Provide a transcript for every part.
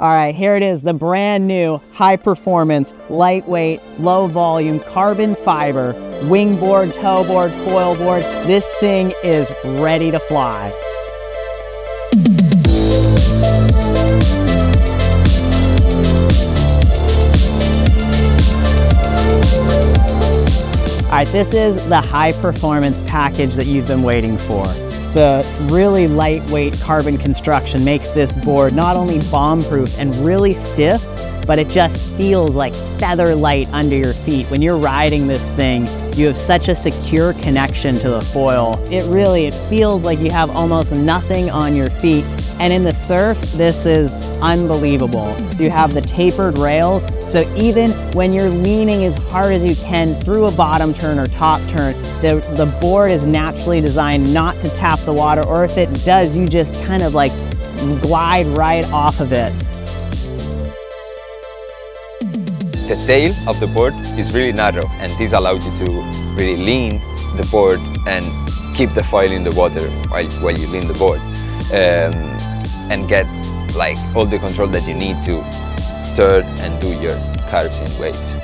All right, here it is, the brand new high performance, lightweight, low volume carbon fiber wingboard, tow board, foil board. This thing is ready to fly. All right, this is the high performance package that you've been waiting for. The really lightweight carbon construction makes this board not only bomb-proof and really stiff, but it just feels like feather light under your feet. When you're riding this thing, you have such a secure connection to the foil. It really, it feels like you have almost nothing on your feet. And in the surf, this is unbelievable. You have the tapered rails, so even when you're leaning as hard as you can through a bottom turn or top turn, the, the board is naturally designed not to tap the water, or if it does, you just kind of like glide right off of it. The tail of the board is really narrow and this allows you to really lean the board and keep the foil in the water while, while you lean the board um, and get like all the control that you need to turn and do your curves in waves.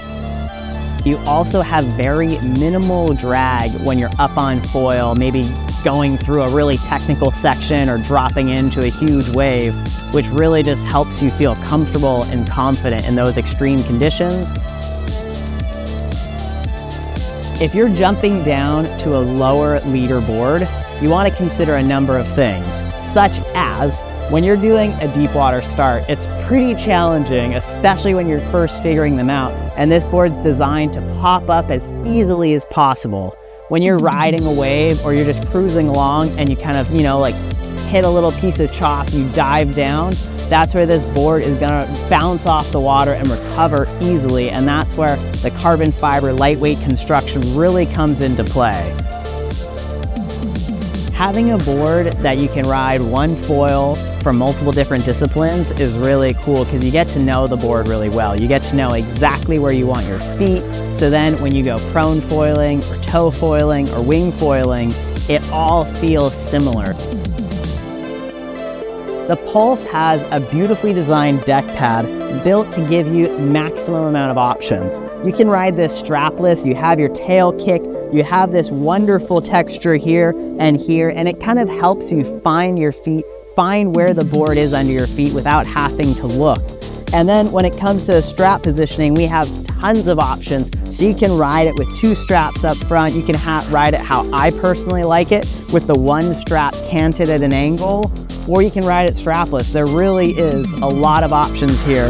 You also have very minimal drag when you're up on foil, maybe going through a really technical section or dropping into a huge wave, which really just helps you feel comfortable and confident in those extreme conditions. If you're jumping down to a lower liter board, you want to consider a number of things, such as when you're doing a deep water start, it's pretty challenging, especially when you're first figuring them out. And this board's designed to pop up as easily as possible. When you're riding a wave or you're just cruising along and you kind of, you know, like hit a little piece of chalk, you dive down, that's where this board is gonna bounce off the water and recover easily. And that's where the carbon fiber lightweight construction really comes into play. Having a board that you can ride one foil for multiple different disciplines is really cool because you get to know the board really well. You get to know exactly where you want your feet. So then when you go prone foiling or tow foiling or wing foiling, it all feels similar. The Pulse has a beautifully designed deck pad built to give you maximum amount of options. You can ride this strapless, you have your tail kick, you have this wonderful texture here and here, and it kind of helps you find your feet, find where the board is under your feet without having to look. And then when it comes to strap positioning, we have tons of options. So you can ride it with two straps up front. You can ride it how I personally like it, with the one strap canted at an angle, or you can ride it strapless. There really is a lot of options here.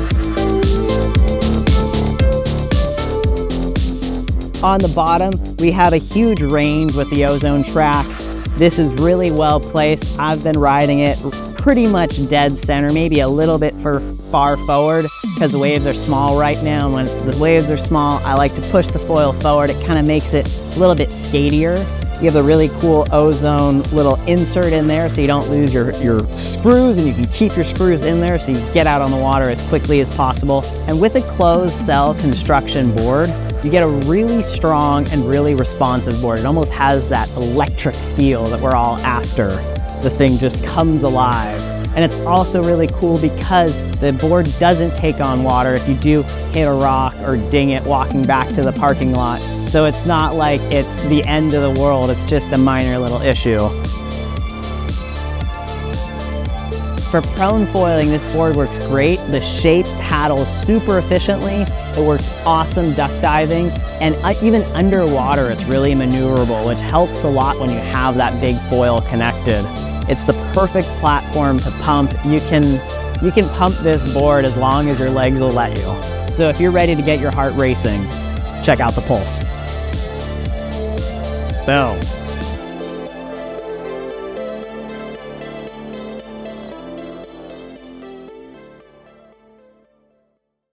On the bottom, we have a huge range with the Ozone tracks. This is really well placed. I've been riding it pretty much dead center, maybe a little bit for far forward because the waves are small right now. And when the waves are small, I like to push the foil forward. It kind of makes it a little bit skatier. You have a really cool ozone little insert in there so you don't lose your, your screws and you can keep your screws in there so you get out on the water as quickly as possible. And with a closed cell construction board, you get a really strong and really responsive board. It almost has that electric feel that we're all after. The thing just comes alive. And it's also really cool because the board doesn't take on water if you do hit a rock or ding it walking back to the parking lot. So it's not like it's the end of the world, it's just a minor little issue. For prone foiling, this board works great. The shape paddles super efficiently. It works awesome duck diving. And uh, even underwater, it's really maneuverable, which helps a lot when you have that big foil connected. It's the perfect platform to pump. You can, you can pump this board as long as your legs will let you. So if you're ready to get your heart racing, check out the Pulse. Boom.